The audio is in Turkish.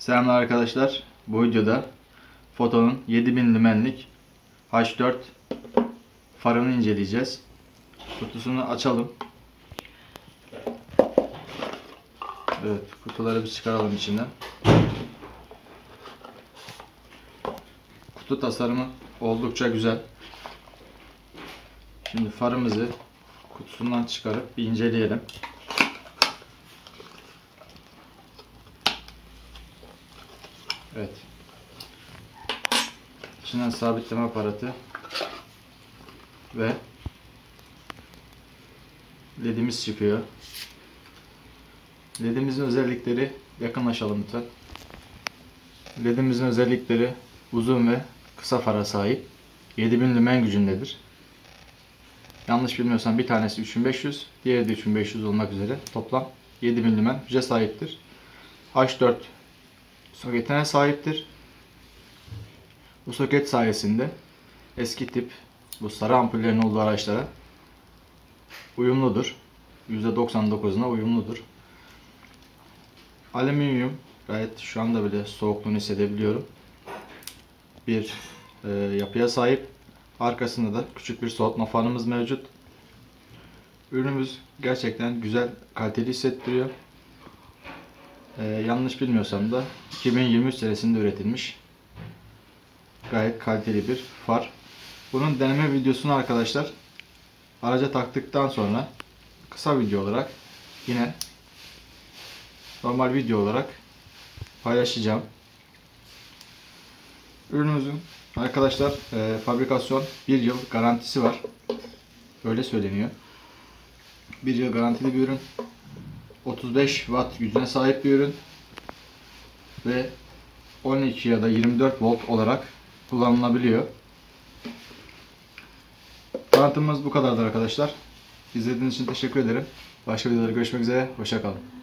Selamlar arkadaşlar. Bu videoda Foto'nun 7000 lümenlik H4 farını inceleyeceğiz. Kutusunu açalım. Evet, kutuları bir çıkaralım içinden. Kutu tasarımı oldukça güzel. Şimdi farımızı kutusundan çıkarıp bir inceleyelim. Evet. İçinden sabitleme aparatı ve ledimiz çıkıyor. Ledimizin özellikleri yakınlaşalım lütfen. Ledimizin özellikleri uzun ve kısa fara sahip. 7000 lümen gücündedir. Yanlış bilmiyorsam bir tanesi 3500, diğeri de 3500 olmak üzere toplam 7000 lümen güce sahiptir. H4 soketine sahiptir. Bu soket sayesinde eski tip bu sarı ampullerin olduğu araçlara uyumludur. %99'una uyumludur. Alüminyum gayet şu anda bile soğukluğunu hissedebiliyorum. Bir e, yapıya sahip. Arkasında da küçük bir soğutma fanımız mevcut. Ürünümüz gerçekten güzel, kaliteli hissettiriyor. Ee, yanlış bilmiyorsam da 2023 senesinde üretilmiş. Gayet kaliteli bir far. Bunun deneme videosunu arkadaşlar araca taktıktan sonra kısa video olarak yine normal video olarak paylaşacağım. Ürünümüzün arkadaşlar e, fabrikasyon 1 yıl garantisi var. Öyle söyleniyor. 1 yıl garantili bir ürün. 35 watt gücüne sahip bir ürün. Ve 12 ya da 24 volt olarak kullanılabiliyor. Tanıtımımız bu kadardır arkadaşlar. İzlediğiniz için teşekkür ederim. Başka videolarda görüşmek üzere. Hoşçakalın.